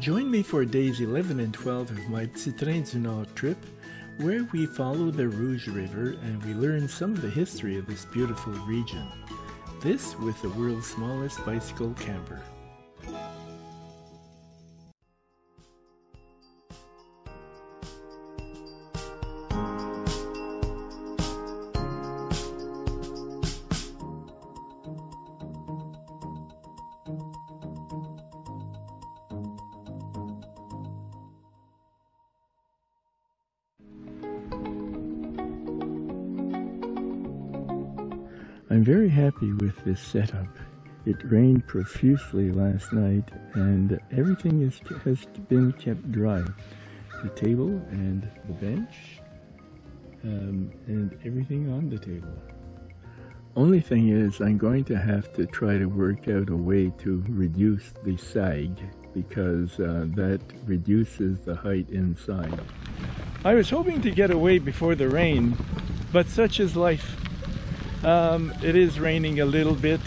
Join me for days 11 and 12 of my Petit trip, where we follow the Rouge River and we learn some of the history of this beautiful region. This with the world's smallest bicycle camper. I'm very happy with this setup. It rained profusely last night and everything is, has been kept dry. The table and the bench um, and everything on the table. Only thing is I'm going to have to try to work out a way to reduce the sag because uh, that reduces the height inside. I was hoping to get away before the rain, but such is life. Um, it is raining a little bit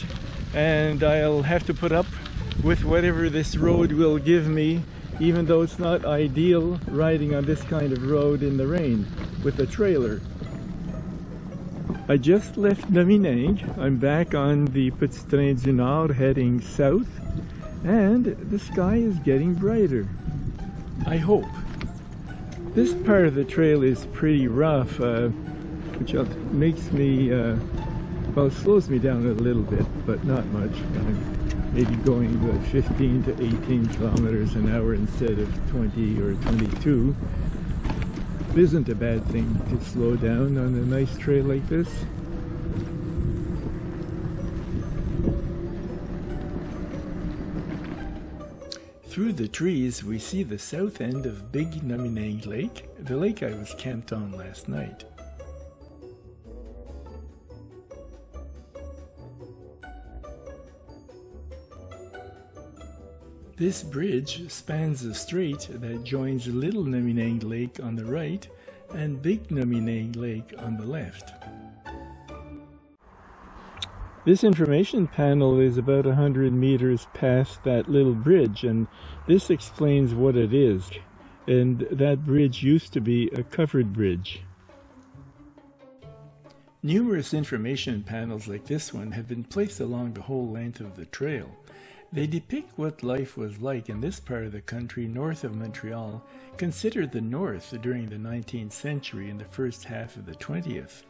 and I'll have to put up with whatever this road will give me even though it's not ideal riding on this kind of road in the rain with a trailer. I just left Nominingue. I'm back on the Petit Train du Nord heading south and the sky is getting brighter. I hope. This part of the trail is pretty rough. Uh, which makes me, uh, well, slows me down a little bit, but not much. I'm maybe going about 15 to 18 kilometers an hour instead of 20 or 22. It isn't a bad thing to slow down on a nice trail like this. Through the trees, we see the south end of Big Nominingue Lake, the lake I was camped on last night. This bridge spans the strait that joins Little Nominingue Lake on the right and Big Nominingue Lake on the left. This information panel is about 100 meters past that little bridge and this explains what it is. And that bridge used to be a covered bridge. Numerous information panels like this one have been placed along the whole length of the trail. They depict what life was like in this part of the country north of Montreal, considered the North during the 19th century and the first half of the 20th.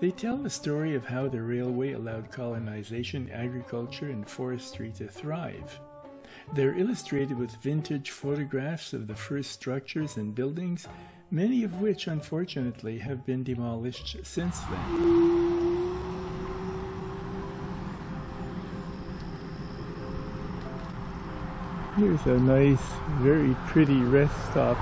They tell the story of how the railway allowed colonization, agriculture, and forestry to thrive. They're illustrated with vintage photographs of the first structures and buildings, many of which unfortunately have been demolished since then. Here's a nice, very pretty rest stop.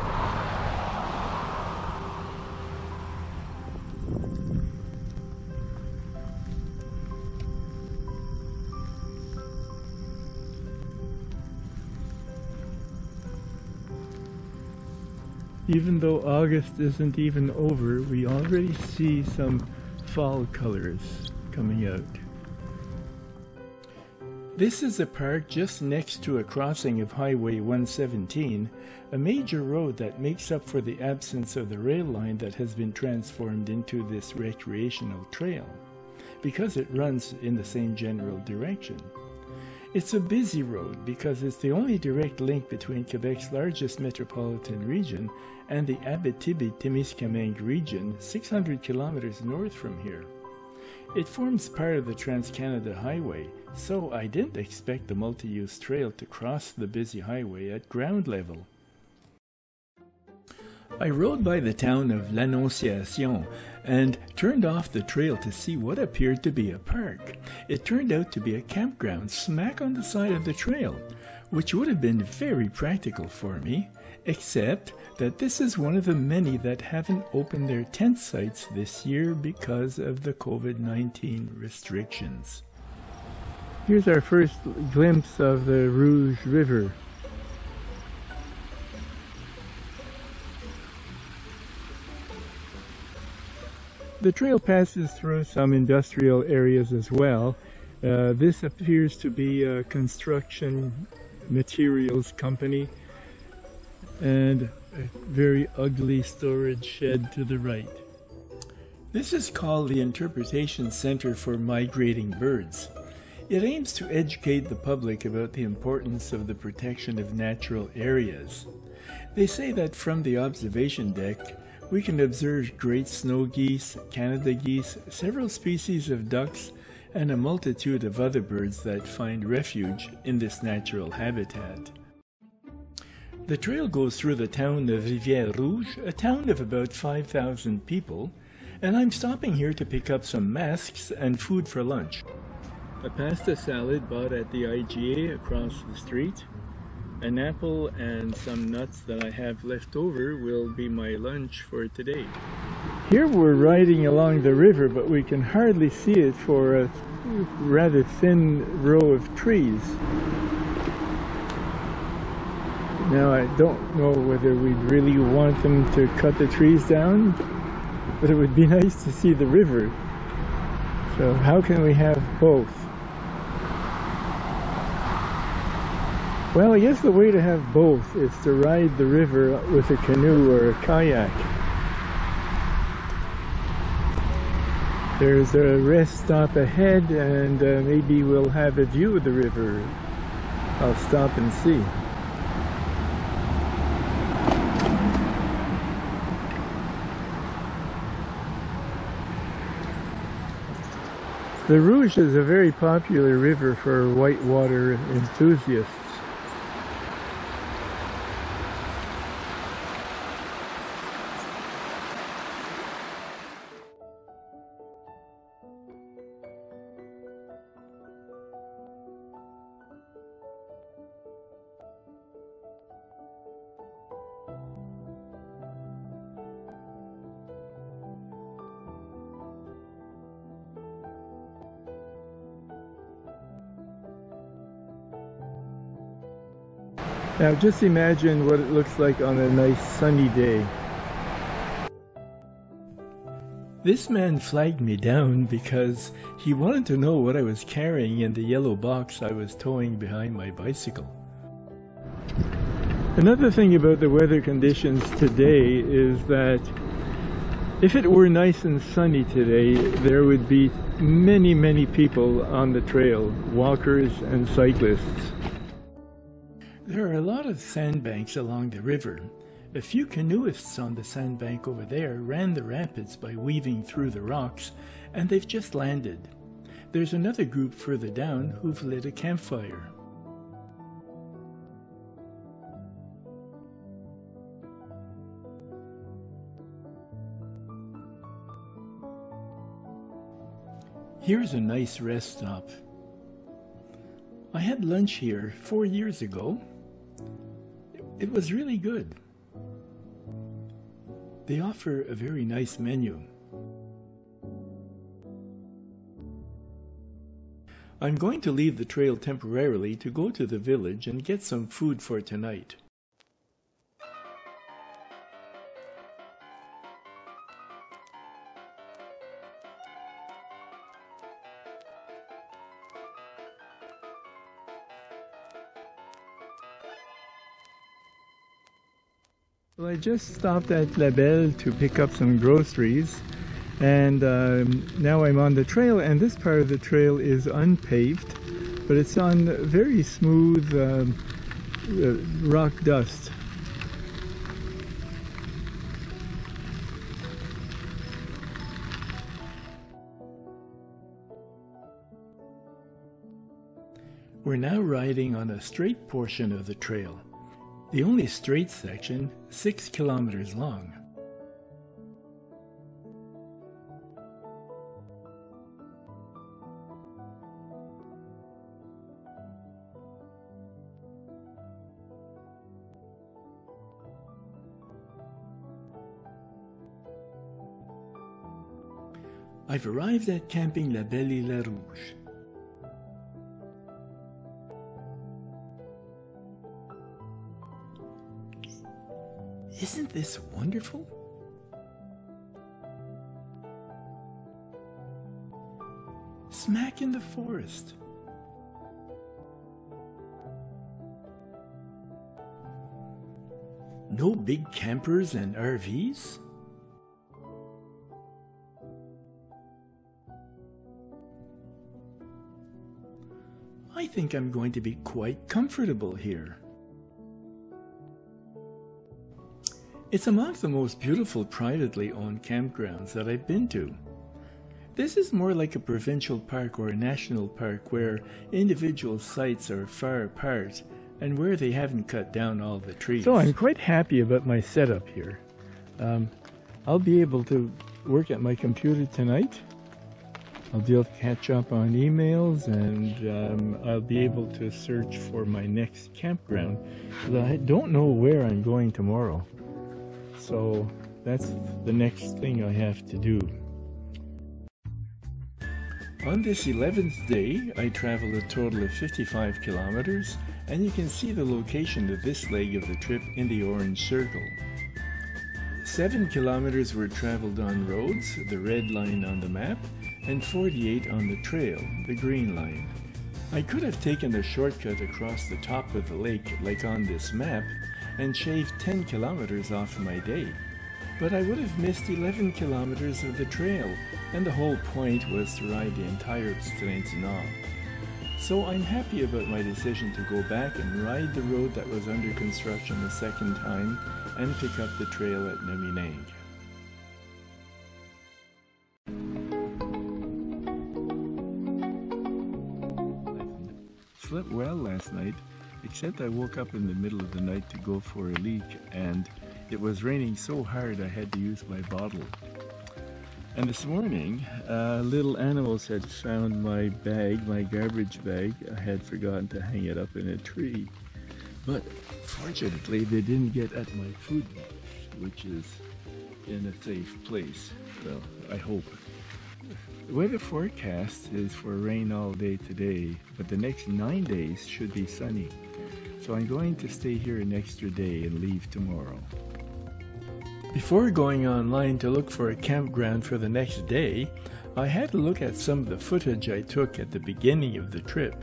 Even though August isn't even over, we already see some fall colors coming out. This is a park just next to a crossing of Highway 117, a major road that makes up for the absence of the rail line that has been transformed into this recreational trail, because it runs in the same general direction. It's a busy road because it's the only direct link between Quebec's largest metropolitan region and the Abitibi-Témiscamingue region 600 kilometers north from here. It forms part of the Trans-Canada Highway, so I didn't expect the multi-use trail to cross the busy highway at ground level. I rode by the town of L'Annonciation and turned off the trail to see what appeared to be a park. It turned out to be a campground smack on the side of the trail, which would have been very practical for me, except that this is one of the many that haven't opened their tent sites this year because of the COVID 19 restrictions. Here's our first glimpse of the Rouge River. The trail passes through some industrial areas as well. Uh, this appears to be a construction materials company and a very ugly storage shed to the right. This is called the Interpretation Center for Migrating Birds. It aims to educate the public about the importance of the protection of natural areas. They say that from the observation deck, we can observe great snow geese, Canada geese, several species of ducks, and a multitude of other birds that find refuge in this natural habitat. The trail goes through the town of Rivière Rouge, a town of about 5,000 people, and I'm stopping here to pick up some masks and food for lunch. A pasta salad bought at the IGA across the street, an apple and some nuts that I have left over will be my lunch for today. Here we're riding along the river, but we can hardly see it for a rather thin row of trees. Now I don't know whether we'd really want them to cut the trees down, but it would be nice to see the river. So how can we have both? Well, I guess the way to have both is to ride the river with a canoe or a kayak. There's a rest stop ahead and uh, maybe we'll have a view of the river. I'll stop and see. The Rouge is a very popular river for whitewater enthusiasts. Now just imagine what it looks like on a nice sunny day. This man flagged me down because he wanted to know what I was carrying in the yellow box I was towing behind my bicycle. Another thing about the weather conditions today is that if it were nice and sunny today, there would be many, many people on the trail, walkers and cyclists. There are a lot of sandbanks along the river. A few canoeists on the sandbank over there ran the rapids by weaving through the rocks, and they've just landed. There's another group further down who've lit a campfire. Here's a nice rest stop. I had lunch here four years ago it was really good. They offer a very nice menu. I'm going to leave the trail temporarily to go to the village and get some food for tonight. I just stopped at Labelle to pick up some groceries and um, now I'm on the trail and this part of the trail is unpaved but it's on very smooth um, uh, rock dust. We're now riding on a straight portion of the trail the only straight section, 6 kilometers long. I've arrived at camping Labelle La Rouge. Isn't this wonderful? Smack in the forest. No big campers and RVs? I think I'm going to be quite comfortable here. It's amongst the most beautiful privately owned campgrounds that I've been to. This is more like a provincial park or a national park where individual sites are far apart and where they haven't cut down all the trees. So I'm quite happy about my setup here. Um, I'll be able to work at my computer tonight. I'll be able to catch up on emails and um, I'll be able to search for my next campground. I don't know where I'm going tomorrow. So that's the next thing I have to do. On this 11th day, I traveled a total of 55 kilometers, and you can see the location of this leg of the trip in the orange circle. 7 kilometers were traveled on roads, the red line on the map, and 48 on the trail, the green line. I could have taken a shortcut across the top of the lake like on this map, and shaved 10 kilometers off my day. But I would have missed 11 kilometers of the trail, and the whole point was to ride the entire Strenzinal. So I'm happy about my decision to go back and ride the road that was under construction a second time and pick up the trail at Nominingue. Slept well last night Except I woke up in the middle of the night to go for a leak and it was raining so hard I had to use my bottle. And this morning, uh, little animals had found my bag, my garbage bag. I had forgotten to hang it up in a tree. But fortunately, they didn't get at my food which is in a safe place. Well, I hope. The weather forecast is for rain all day today, but the next nine days should be sunny. So I'm going to stay here an extra day and leave tomorrow. Before going online to look for a campground for the next day, I had to look at some of the footage I took at the beginning of the trip.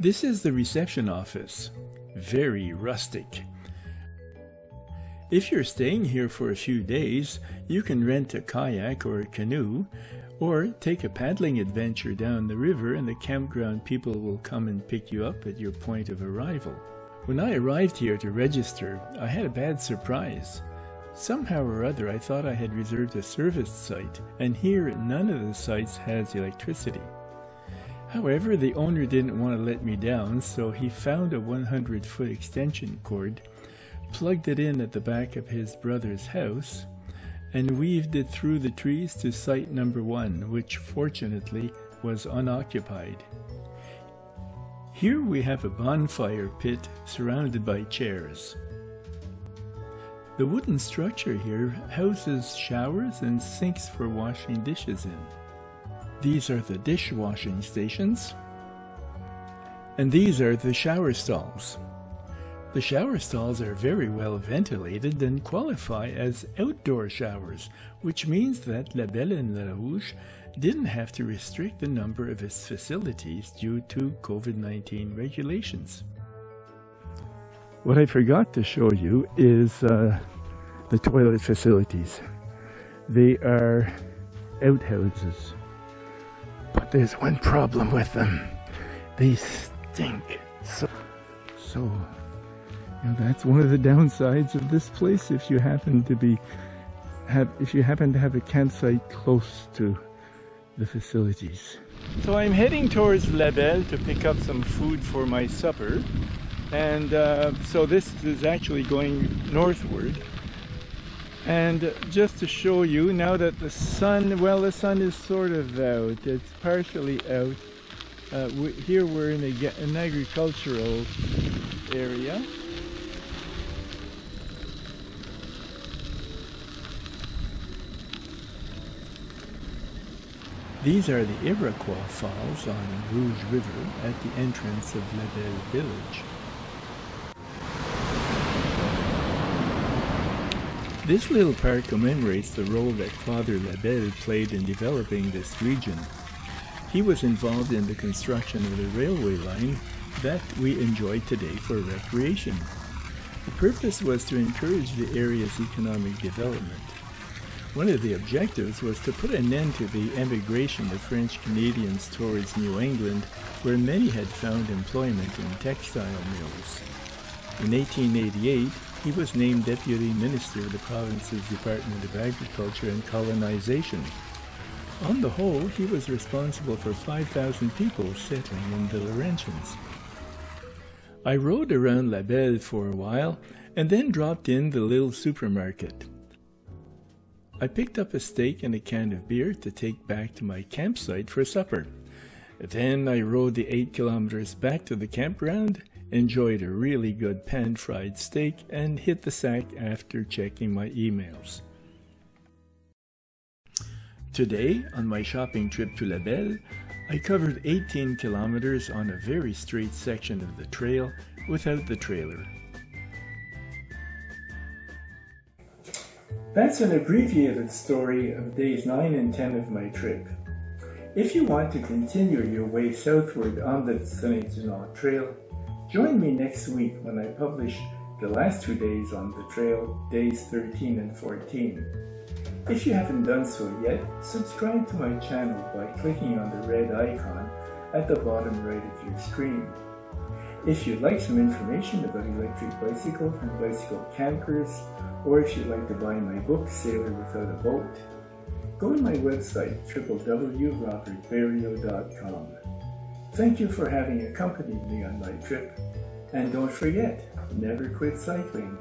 This is the reception office. Very rustic. If you're staying here for a few days, you can rent a kayak or a canoe, or take a paddling adventure down the river and the campground people will come and pick you up at your point of arrival. When I arrived here to register, I had a bad surprise. Somehow or other I thought I had reserved a service site, and here none of the sites has electricity. However, the owner didn't want to let me down, so he found a 100 foot extension cord plugged it in at the back of his brother's house, and weaved it through the trees to site number one, which fortunately was unoccupied. Here we have a bonfire pit surrounded by chairs. The wooden structure here houses showers and sinks for washing dishes in. These are the dishwashing stations, and these are the shower stalls. The shower stalls are very well ventilated and qualify as outdoor showers, which means that Labelle and La Rouge didn't have to restrict the number of its facilities due to COVID 19 regulations. What I forgot to show you is uh, the toilet facilities. They are outhouses, but there's one problem with them. They stink so, so now that's one of the downsides of this place if you happen to be have if you happen to have a campsite close to the facilities. So I'm heading towards Labelle to pick up some food for my supper. And uh, so this is actually going northward. And just to show you, now that the sun, well, the sun is sort of out, it's partially out. Uh, we, here we're in a, an agricultural area. These are the Iroquois Falls on Rouge River at the entrance of La Belle Village. This little park commemorates the role that Father Labelle played in developing this region. He was involved in the construction of the railway line that we enjoy today for recreation. The purpose was to encourage the area's economic development. One of the objectives was to put an end to the emigration of French Canadians towards New England, where many had found employment in textile mills. In 1888, he was named Deputy Minister of the province's Department of Agriculture and Colonization. On the whole, he was responsible for 5,000 people settling in the Laurentians. I rode around Labelle for a while and then dropped in the little supermarket. I picked up a steak and a can of beer to take back to my campsite for supper. Then I rode the eight kilometers back to the campground, enjoyed a really good pan fried steak, and hit the sack after checking my emails. Today, on my shopping trip to Labelle, I covered 18 kilometers on a very straight section of the trail without the trailer. That's an abbreviated story of days 9 and 10 of my trip. If you want to continue your way southward on the Saint Trail, join me next week when I publish the last two days on the trail, days 13 and 14. If you haven't done so yet, subscribe to my channel by clicking on the red icon at the bottom right of your screen. If you'd like some information about electric bicycles and bicycle campers, or if you'd like to buy my book, Sailor Without a Boat, go to my website, www.robertberiault.com. Thank you for having accompanied me on my trip, and don't forget, never quit cycling.